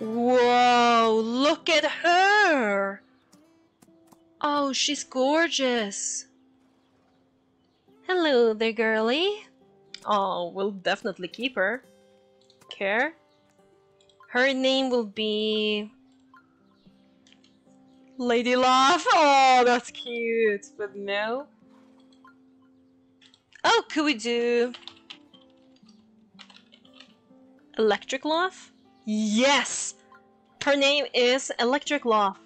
Whoa, look at her! Oh, she's gorgeous. Hello there, girlie. Oh, we'll definitely keep her. Care? Her name will be... Lady Laugh. Oh, that's cute. But no. Oh, could we do... Electric Laugh? Yes! Her name is Electric Love.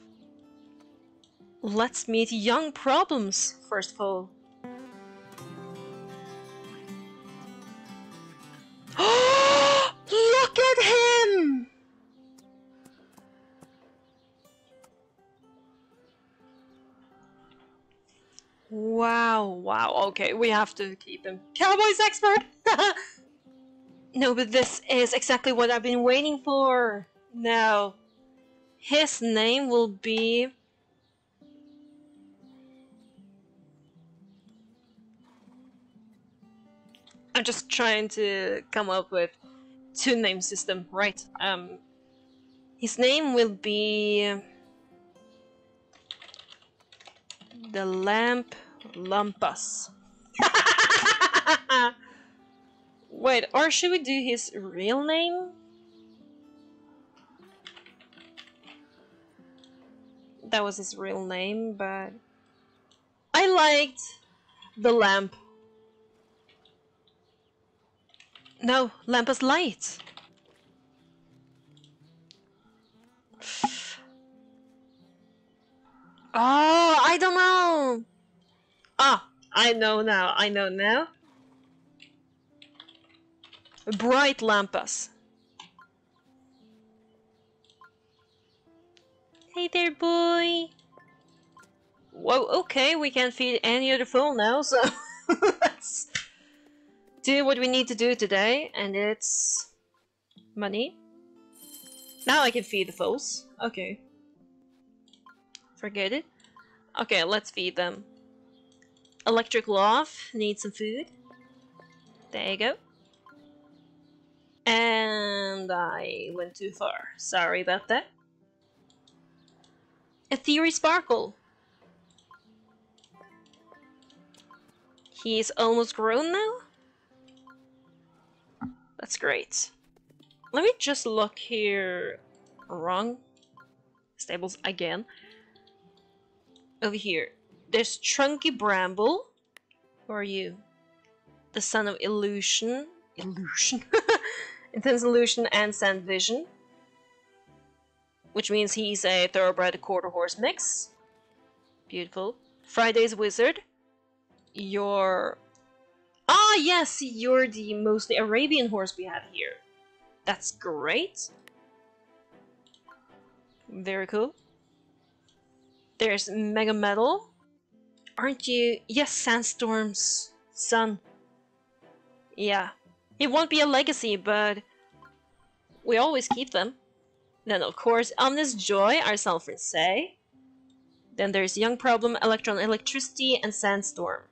Let's meet young problems, first of all. Look at him! Wow, wow, okay, we have to keep him. Cowboys expert! no, but this is exactly what I've been waiting for. Now, his name will be... I'm just trying to come up with two name system, right? Um, his name will be the lamp Lumpus. Wait, or should we do his real name? That was his real name, but I liked the lamp No, Lampas light. Oh, I don't know. Ah, I know now. I know now. Bright lampas. Hey there, boy. Whoa, okay, we can't feed any other foal now, so let's do what we need to do today, and it's money. Now I can feed the foals. Okay. Forget it. Okay, let's feed them. Electric Love needs some food. There you go. And I went too far. Sorry about that. A Theory Sparkle. He's almost grown now? That's great. Let me just look here. Wrong. Stables again. Over here. There's Chunky Bramble. Who are you? The son of Illusion. Illusion? Intense Illusion and Sand Vision. Which means he's a thoroughbred quarter horse mix. Beautiful. Friday's Wizard. Your Ah, yes, you're the mostly Arabian horse we have here. That's great. Very cool. There's Mega Metal. Aren't you? Yes, Sandstorm's son. Yeah. It won't be a legacy, but we always keep them. Then, of course, Ominous Joy, our self say. Then there's Young Problem, Electron Electricity, and Sandstorm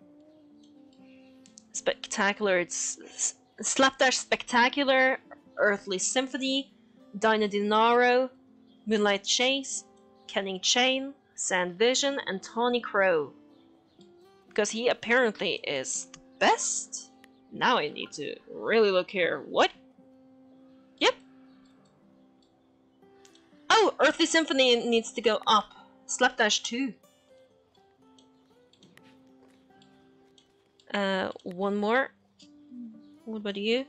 spectacular. It's Slapdash Spectacular, Earthly Symphony, Dinah Dinaro, Moonlight Chase, Kenning Chain, Sand Vision, and Tawny Crow. Because he apparently is the best? Now I need to really look here. What? Yep. Oh, Earthly Symphony needs to go up. Slapdash 2. Uh, one more. What about you?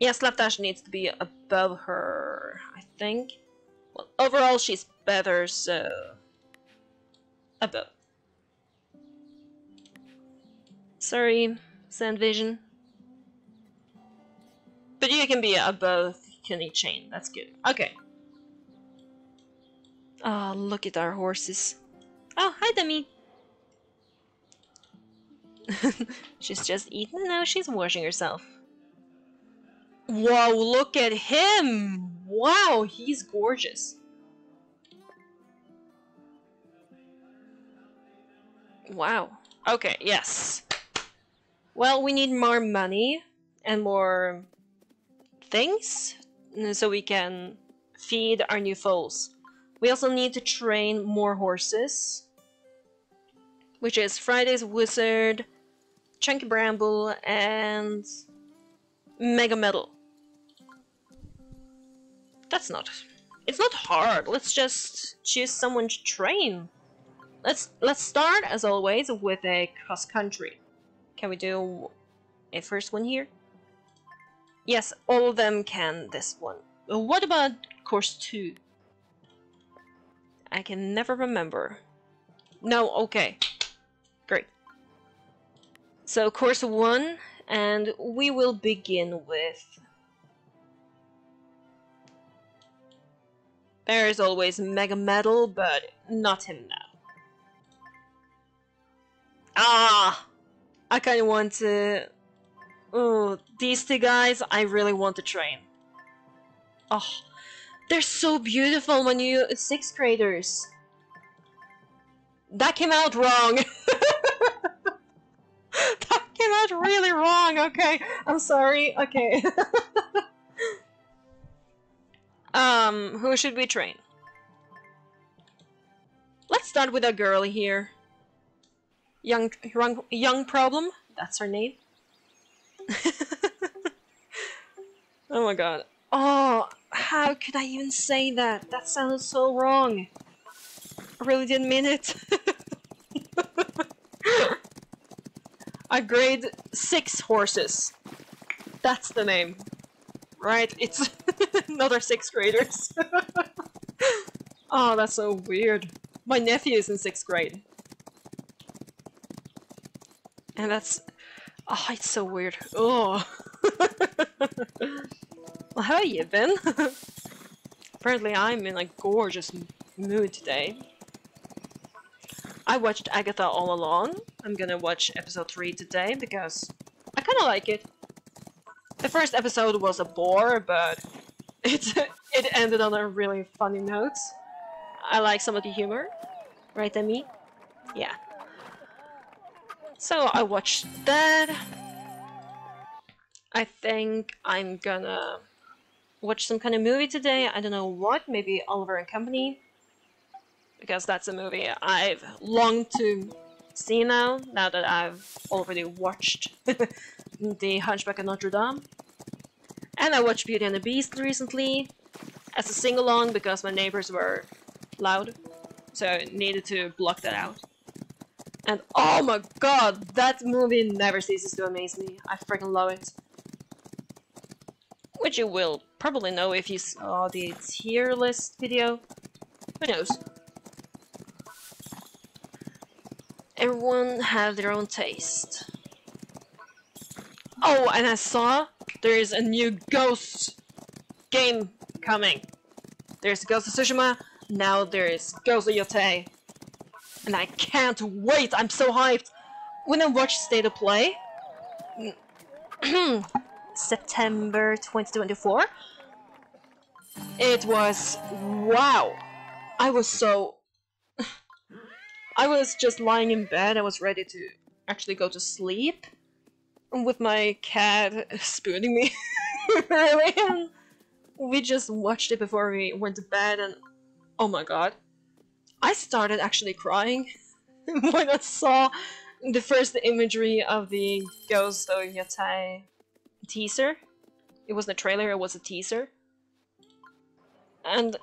Yeah, Slapdash needs to be above her, I think. Well, overall she's better, so... Above. Sorry, Sand Vision. But you can be above Kenny Chain, that's good. Okay. Oh, look at our horses. Oh, hi Demi! she's just eating now she's washing herself. Whoa, look at him! Wow, he's gorgeous. Wow. Okay, yes. Well, we need more money and more things so we can feed our new foals. We also need to train more horses, which is Friday's Wizard, Chunky Bramble, and Mega Metal. That's not... It's not hard, let's just choose someone to train. Let's let's start, as always, with a cross-country. Can we do a first one here? Yes, all of them can this one. What about course 2? I can never remember. No, okay. Great. So course 1, and we will begin with... There is always Mega Metal, but not him now. Ah! I kinda want to... Oh, these two guys, I really want to train. Oh, they're so beautiful when you... sixth graders. That came out wrong! that came out really wrong, okay. I'm sorry, okay. um, who should we train? Let's start with a girl here. Young, young, young problem. That's her name. oh my god. Oh, how could I even say that? That sounded so wrong. I really didn't mean it. A grade 6 horses. That's the name. Right? It's another 6th graders. oh, that's so weird. My nephew is in 6th grade. And that's... Oh, it's so weird. Oh. well, how are you been? Apparently I'm in a gorgeous mood today. I watched Agatha all along. I'm gonna watch episode 3 today because I kinda like it. The first episode was a bore, but it, it ended on a really funny note. I like some of the humor. Right, Demi? Yeah. So I watched that. I think I'm gonna watch some kind of movie today. I don't know what, maybe Oliver and Company. Because that's a movie I've longed to see now, now that I've already watched The Hunchback of Notre Dame. And I watched Beauty and the Beast recently as a sing-along because my neighbors were loud, so I needed to block that out. And oh my god, that movie never ceases to amaze me. I freaking love it. Which you will probably know if you saw the tier list video. Who knows? Everyone have their own taste. Oh, and I saw there is a new Ghost game coming. There's Ghost of Tsushima, now there is Ghost of Yotei. And I can't wait! I'm so hyped! When I watched State of Play, September 2024, it was wow! I was so... I was just lying in bed, I was ready to actually go to sleep with my cat spooning me we just watched it before we went to bed and oh my god I started actually crying when I saw the first imagery of the Ghost of Yotei teaser. It wasn't a trailer, it was a teaser. And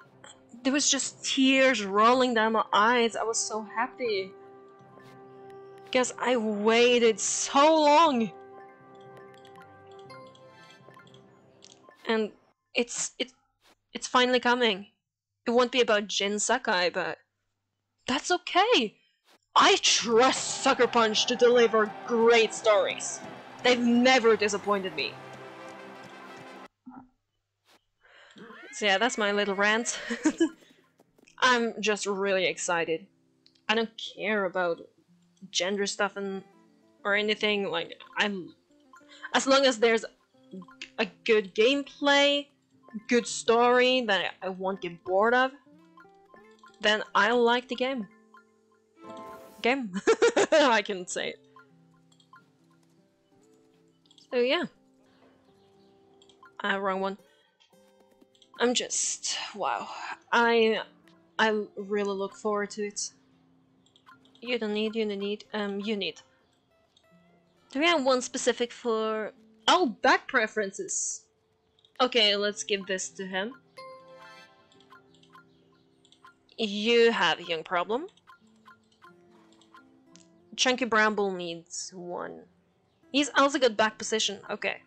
there was just tears rolling down my eyes. I was so happy. Because I waited so long. And it's it it's finally coming. It won't be about Jin Sakai, but that's okay. I trust Sucker Punch to deliver great stories. They've never disappointed me. So yeah, that's my little rant. I'm just really excited. I don't care about gender stuff and or anything like I'm as long as there's a good gameplay, good story that I won't get bored of, then I like the game. Game. I can say it. So yeah. Uh, wrong one. I'm just wow. I I really look forward to it. You don't need, you don't need, um, you need. Do we have one specific for... Oh, back preferences! Okay, let's give this to him. You have a young problem. Chunky Bramble needs one. He's also got back position, okay.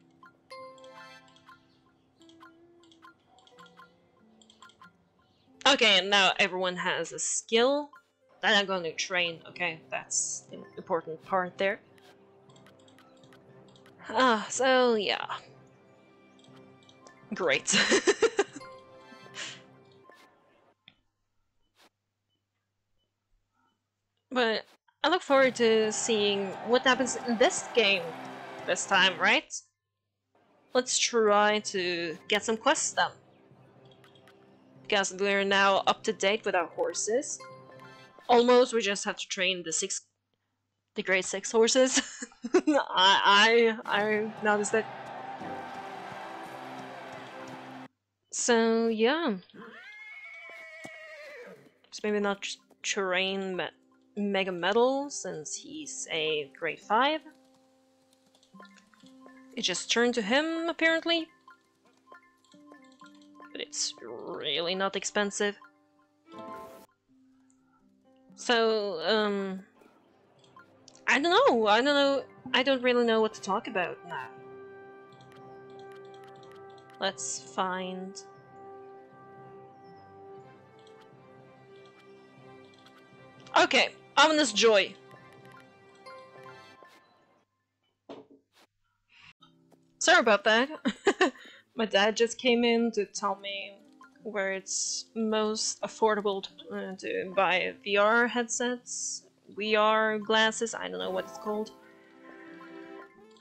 Okay, now everyone has a skill that I'm going to train. Okay, that's an important part there. Ah, so yeah. Great. but I look forward to seeing what happens in this game this time, right? Let's try to get some quests done because we're now up to date with our horses. Almost, we just have to train the six, the grade six horses. I, I, I noticed it. So yeah, just maybe not train me Mega Metal since he's a grade five. It just turned to him apparently but it's really not expensive. So, um... I don't know, I don't know, I don't really know what to talk about now. Let's find... Okay, Ominous Joy. Sorry about that. My dad just came in to tell me where it's most affordable to, uh, to buy VR headsets, VR glasses, I don't know what it's called.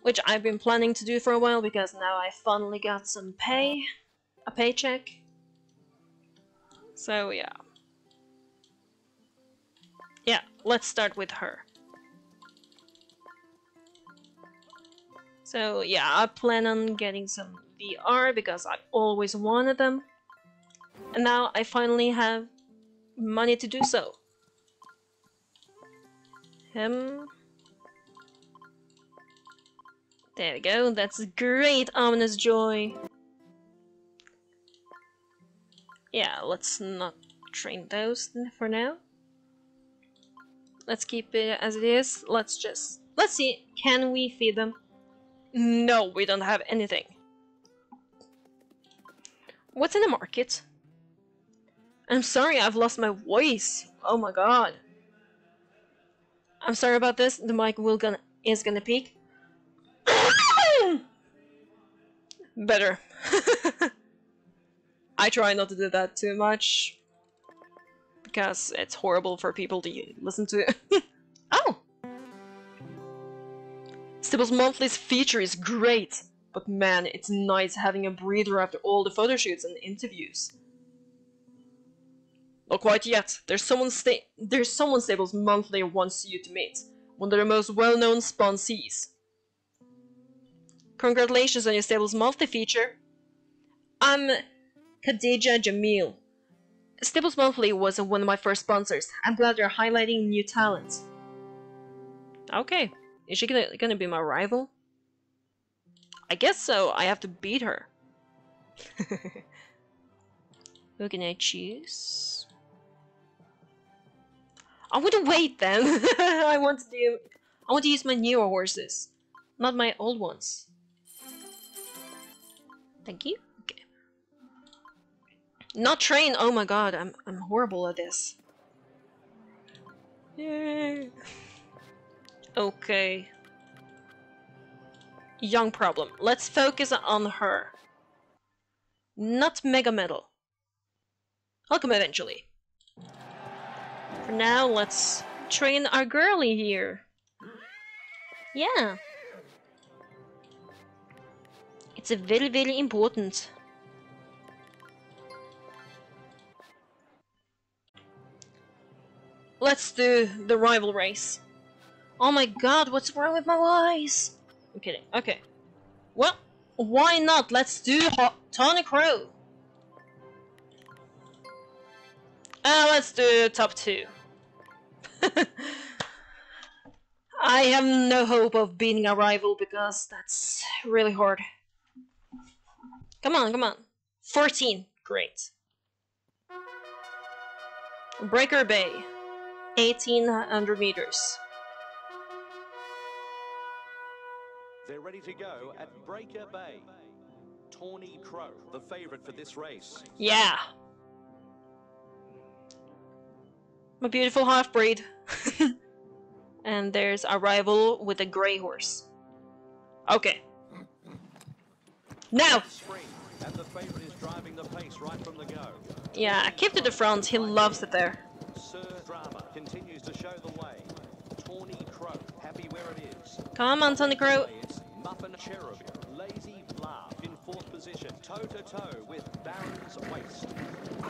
Which I've been planning to do for a while because now I finally got some pay, a paycheck. So yeah. Let's start with her. So yeah, I plan on getting some VR because I've always wanted them. And now I finally have money to do so. Him. There we go, that's great, Ominous Joy. Yeah, let's not train those for now. Let's keep it as it is. Let's just... Let's see, can we feed them? No, we don't have anything. What's in the market? I'm sorry, I've lost my voice. Oh my god. I'm sorry about this. The mic will gonna is gonna peak. Better. I try not to do that too much because it's horrible for people to listen to. oh. Stables Monthly's feature is great. But man, it's nice having a breather after all the photo shoots and interviews. Not quite yet. There's someone sta there's someone Stables Monthly wants you to meet. One of their most well-known sponsees. Congratulations on your Stables Monthly feature. I'm Khadija Jamil. Stables Monthly was one of my first sponsors. I'm glad they're highlighting new talent. Okay. Is she gonna, gonna be my rival? I guess so. I have to beat her. Who can I choose? I would wait then. I want to do. I want to use my newer horses, not my old ones. Thank you. Not train. Oh my god, I'm I'm horrible at this. Yay. Okay young problem. Let's focus on her. Not Mega Metal. I'll come eventually. For now, let's train our girly here. Yeah. It's a very, very important. Let's do the rival race. Oh my god, what's wrong with my eyes? I'm kidding. Okay. Well, why not? Let's do Ho Tawny Crow. Uh, let's do top two. I have no hope of beating a rival because that's really hard. Come on, come on. 14. Great. Breaker Bay. 1800 meters. They're ready to go at Breaker Bay. Tawny Crow, the favourite for this race. Yeah. My beautiful half-breed. and there's a rival with a grey horse. Okay. Now! Spring, and the favourite is driving the pace right from the go. Yeah, keep to the front, he loves it there. Drama continues to show the way. Tawny Crow, happy where it is. Come on, Tawny Crow. Muffin Cherub, Lazy Laugh in fourth position, toe to toe with Baron's Waste.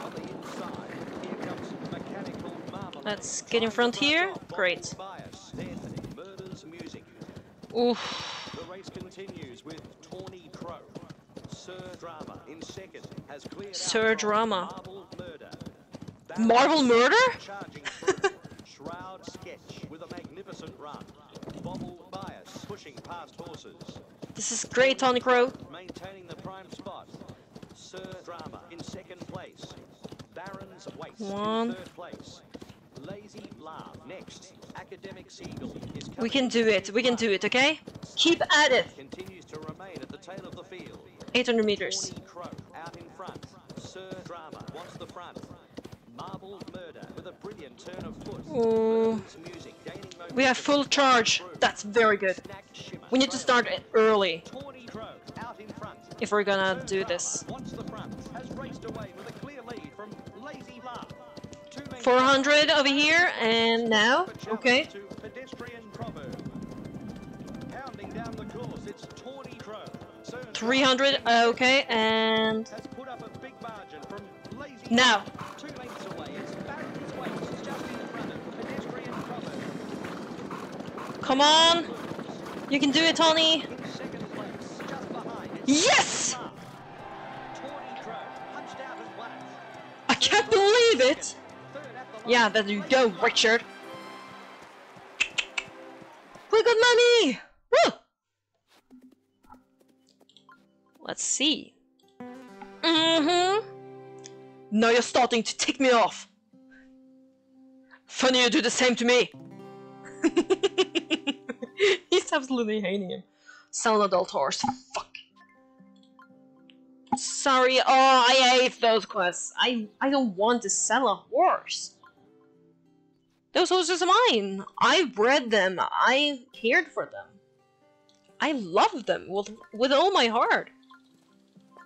On the inside, here comes Mechanical Marmalade. Let's get in front here. Great. Bias, Anthony, Murders Music. Oof. The race continues with Tawny Crow. Sir Drama in second has cleared Sir Drama. Marble Murder. Marble Murder? Sketch with a magnificent run. Bobble Bias pushing past horses. This is great, Tawny Crow. Maintaining the prime spot. Sir Drama in second place. Baron's Waste One. in third place. Lazy Laugh next. Academic Seagull is We can do it, we can do it, okay? Keep at it! Continues to remain at the tail of the field. 800 meters. Crow out in front. Sir Drama wants the front. Ooh. Murder's music gaining We have full charge. That's very good. We need to start it early Tawny Crow out in front. if we're gonna do this. Wants the front. Has raced away with a clear lead from Come on! You can do it, Tony! Yes! I can't believe it! Yeah, there you go, Richard. We got money! Woo! Let's see. Mm-hmm. Now you're starting to tick me off. Funny you do the same to me. He's absolutely hating him. Sell an adult horse. Fuck. Sorry. Oh, I hate those quests. I I don't want to sell a horse. Those horses are mine. I bred them. I cared for them. I love them with with all my heart.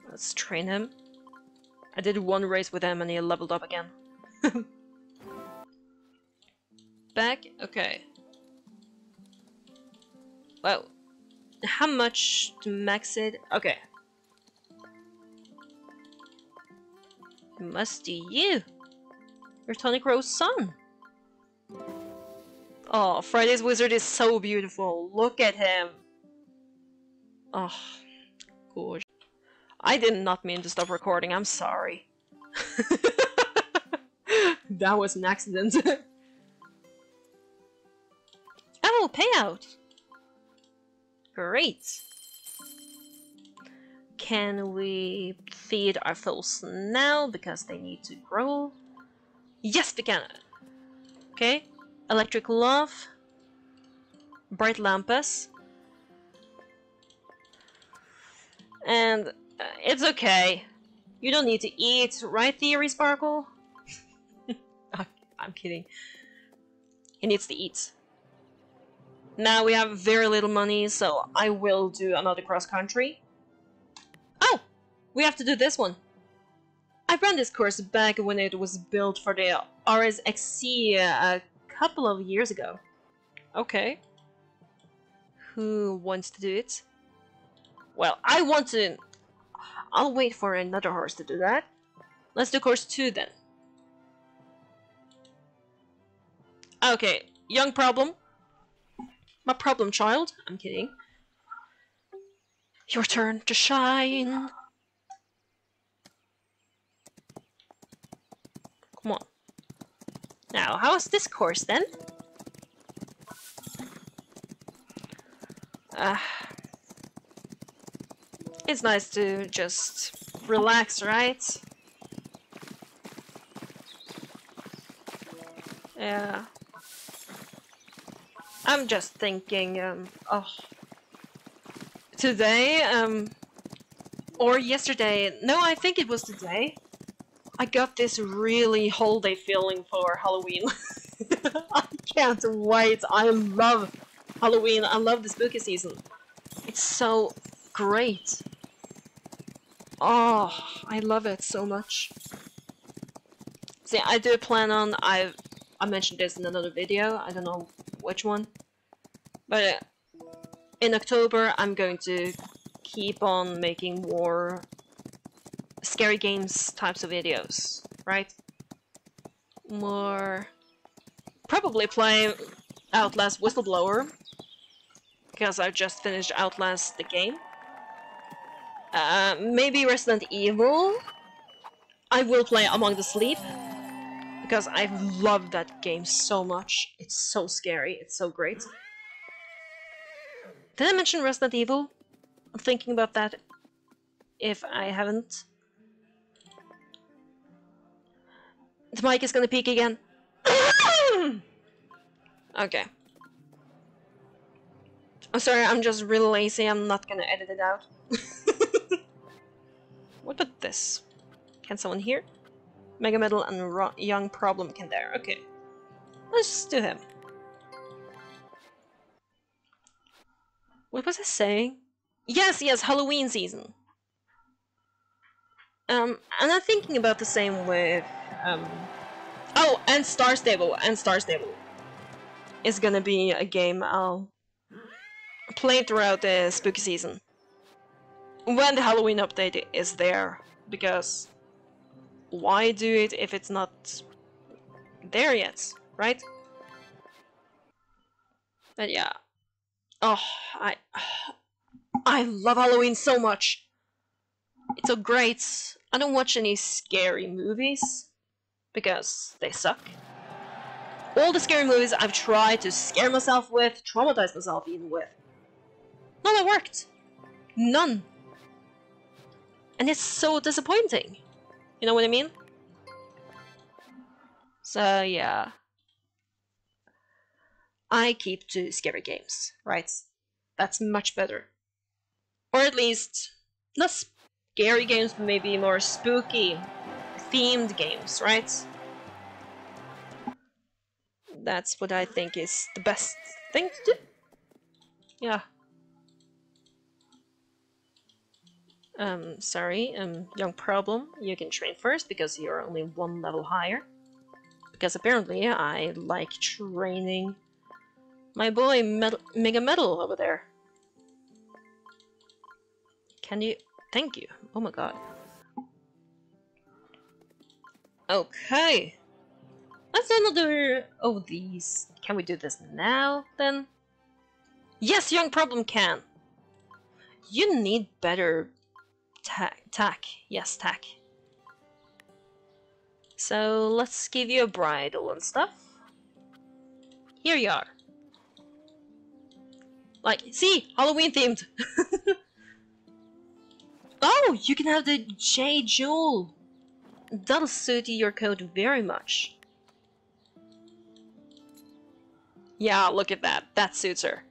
Let's train him. I did one race with him and he leveled up again. Back? Okay. Wow. How much to max it? Okay. Must be you. You're Tawny Crow's son. Oh, Friday's Wizard is so beautiful. Look at him. Oh, gosh. I did not mean to stop recording. I'm sorry. that was an accident. oh, payout. Great. Can we feed our foals now because they need to grow? Yes, we can. Okay. Electric love. Bright lampas. And uh, it's okay. You don't need to eat, right, Theory Sparkle? I'm- I'm kidding. He needs to eat. Now we have very little money, so I will do another cross country. Oh! We have to do this one. I ran this course back when it was built for the RSXC uh, a couple of years ago. Okay. Who wants to do it? Well, I want to... I'll wait for another horse to do that. Let's do course 2 then. Okay, young problem. My problem child. I'm kidding. Your turn to shine. Come on. Now, how's this course then? Uh, it's nice to just relax, right? Yeah. I'm just thinking, um, oh. Today, um, or yesterday, no, I think it was today, I got this really holiday feeling for Halloween. I can't wait, I love Halloween, I love the spooky season. It's so great. Oh, I love it so much. See, I do plan on, I I mentioned this in another video, I don't know which one. But in October I'm going to keep on making more scary games types of videos, right? More... Probably play Outlast Whistleblower, because I just finished Outlast the game. Uh, maybe Resident Evil. I will play Among the Sleep, because I love that game so much. It's so scary, it's so great. Did I mention Resident Evil? I'm thinking about that if I haven't. The mic is gonna peak again. okay. I'm sorry, I'm just really lazy. I'm not gonna edit it out. what about this? Can someone hear? Mega Metal and Ro Young Problem can there. Okay. Let's just do him. What was I saying? Yes, yes, Halloween season. Um, and I'm thinking about the same with, um... Oh, and Star Stable, and Star Stable. Is gonna be a game I'll play throughout the spooky season. When the Halloween update is there, because why do it if it's not there yet, right? But yeah. Oh, I... I love Halloween so much! It's so great. I don't watch any scary movies, because they suck. All the scary movies I've tried to scare myself with, traumatize myself even with. None that worked. None. And it's so disappointing. You know what I mean? So yeah. I keep to scary games, right? That's much better. Or at least, not scary games, but maybe more spooky, themed games, right? That's what I think is the best thing to do. Yeah. Um, sorry, um, young problem, you can train first because you're only one level higher. Because apparently I like training my boy Metal Mega Metal over there. Can you? Thank you. Oh my god. Okay. Let's another of these. Can we do this now, then? Yes, young problem can. You need better tack. Tack. Yes, tack. So let's give you a bridle and stuff. Here you are. Like, see, Halloween themed. Oh, you can have the J Jewel. That'll suit your coat very much. Yeah, look at that. That suits her.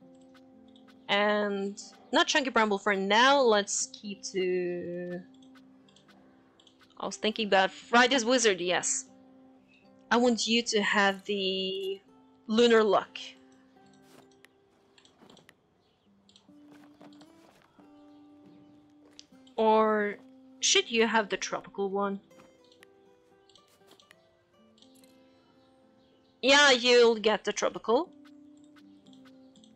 And not Chunky Bramble for now. Let's keep to... I was thinking about Friday's Wizard, yes. I want you to have the Lunar Luck. Or should you have the tropical one? Yeah, you'll get the tropical.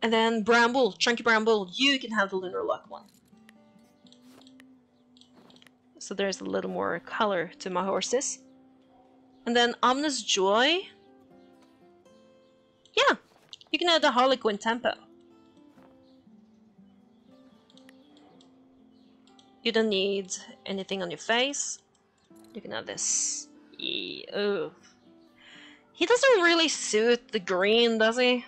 And then Bramble, Chunky Bramble, you can have the Lunar Luck one. So there's a little more color to my horses. And then Ominous Joy. Yeah, you can have the Harlequin Tempo. You don't need anything on your face. You can have this. Oh. He doesn't really suit the green, does he?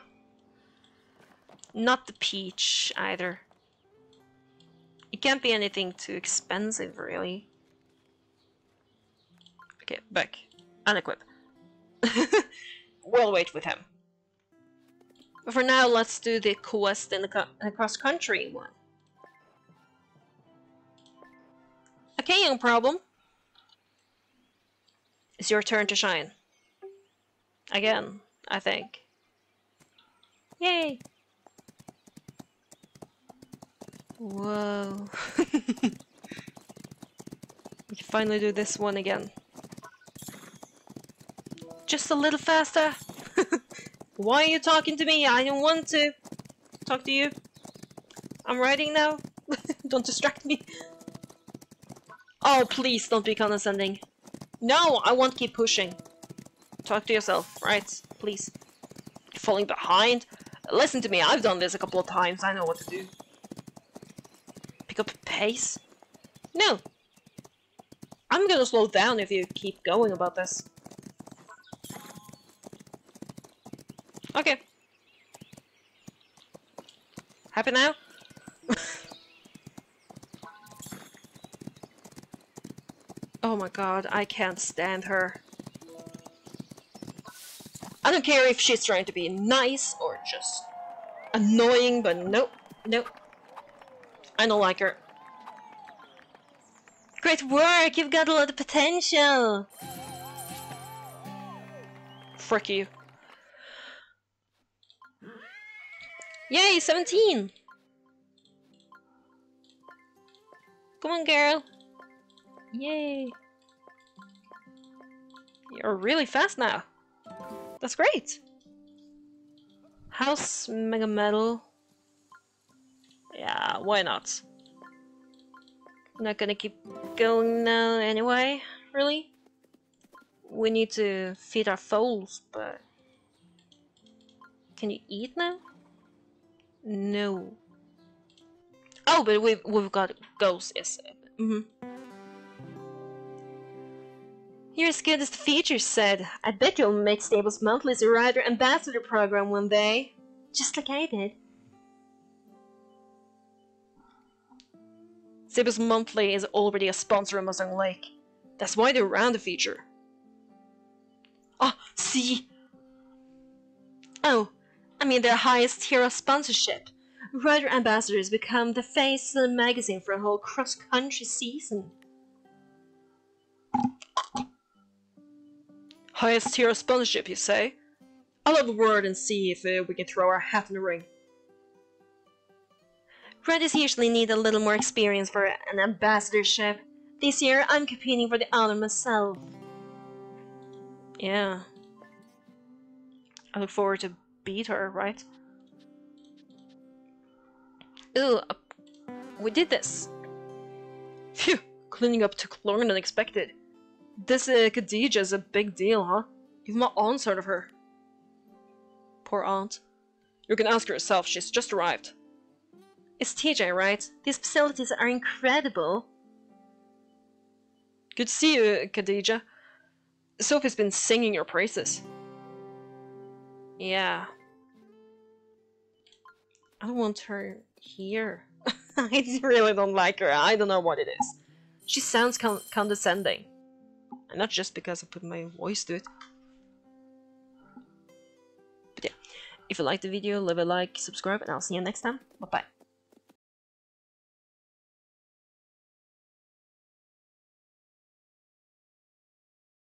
Not the peach either. It can't be anything too expensive, really. Okay, back. Unequip. we'll wait with him. But for now, let's do the quest in the, co the cross-country one. Okay, young problem. It's your turn to shine. Again, I think. Yay! Whoa. we can finally do this one again. Just a little faster. Why are you talking to me? I don't want to talk to you. I'm writing now. don't distract me. Oh, please don't be condescending. No, I won't keep pushing. Talk to yourself, right? Please. Falling behind? Listen to me, I've done this a couple of times. I know what to do Pick up pace? No. I'm gonna slow down if you keep going about this. Okay. Happy now? Oh my god, I can't stand her. I don't care if she's trying to be nice or just annoying, but nope, nope. I don't like her. Great work! You've got a lot of potential! Frick you. Yay, 17! Come on, girl! Yay! You're really fast now. That's great! House Mega Metal. Yeah, why not? Not gonna keep going now anyway, really? We need to feed our foals, but... Can you eat now? No. Oh, but we've, we've got ghosts, yes. Mm -hmm. You're as good as the features said. I bet you'll make Stables Monthly as a rider ambassador program one day. Just like I did. Stables Monthly is already a sponsor of Mustang Lake. That's why they ran the feature. Ah, oh, see? Oh, I mean their highest tier of sponsorship. Rider ambassadors become the face of the magazine for a whole cross-country season. Highest tier of sponsorship, you say? I'll have a word and see if uh, we can throw our hat in the ring. Riders usually need a little more experience for an ambassadorship. This year, I'm competing for the honor myself. Yeah. I look forward to beat her, right? Ooh, uh, we did this. Phew, cleaning up took longer than expected. This uh, Khadija is a big deal, huh? Even my aunt's heard of her. Poor aunt. You can ask her yourself, she's just arrived. It's TJ, right? These facilities are incredible. Good to see you, Khadija. Sophie's been singing your praises. Yeah. I want her here. I really don't like her. I don't know what it is. She sounds con condescending. And not just because I put my voice to it. But yeah, if you liked the video, leave a like, subscribe, and I'll see you next time. Bye-bye.